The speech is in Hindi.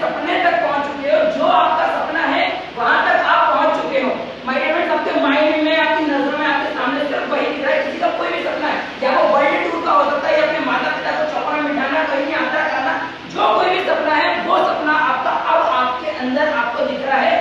सपने तक पहुँच चुके हो, जो आपका सपना है, वहाँ तक आप पहुँच चुके हो। मेरे फ्रेंड सबके माइंड में आपकी नज़र में आपके सामने सिर्फ़ वही दिख रहा है, किसी का कोई भी सपना है। या वो वर्ल्ड टूर का हो सकता है, या अपने माता पिता को चौपड़ा मिठाना कहीं यात्रा करना, जो कोई भी सपना है, वो सपना आपका अब आपके अंदर आपको दिख रहा है।